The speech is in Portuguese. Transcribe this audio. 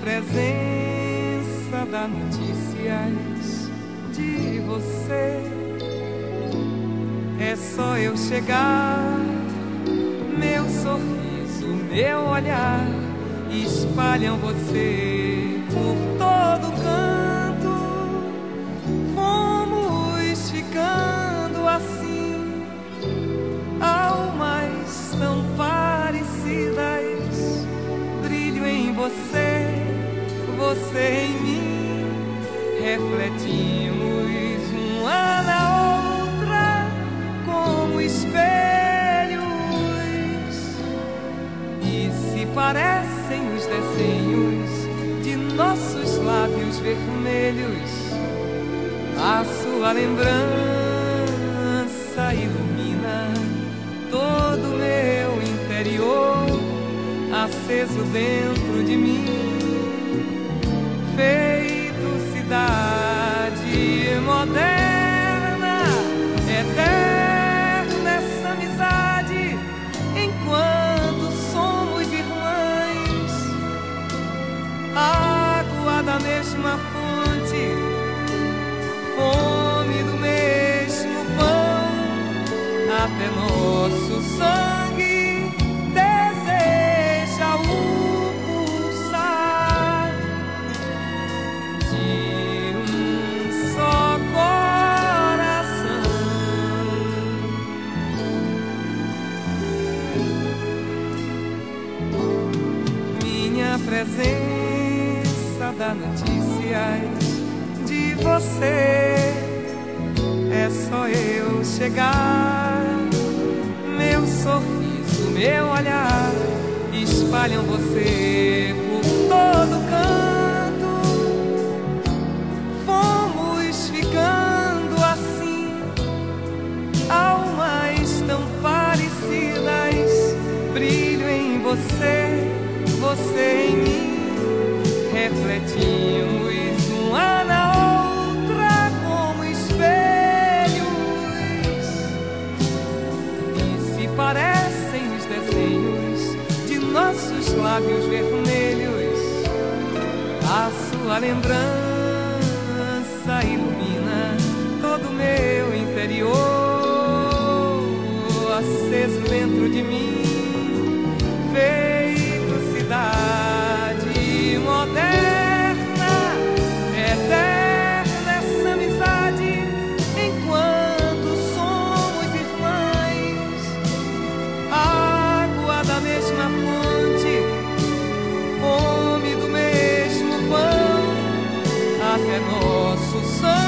presença dá notícias de você. É só eu chegar, meu sorriso, meu olhar espalham você por todo canto. Você em mim, refletimos uma na outra como espelhos. E se parecem os desenhos de nossos lábios vermelhos, a sua lembrança ilumina todo meu interior, aceso dentro presença dá notícias de você. É só eu chegar, meu sorriso, meu olhar espalham você por todo canto. Fomos ficando assim, almas tão parecidas. Brilho em você, você em mim refletimos uma na outra como espelhos. E se parecem os desenhos de nossos lábios vermelhos a sua lembrança ilumina todo meu interior aceso dentro de mim 就算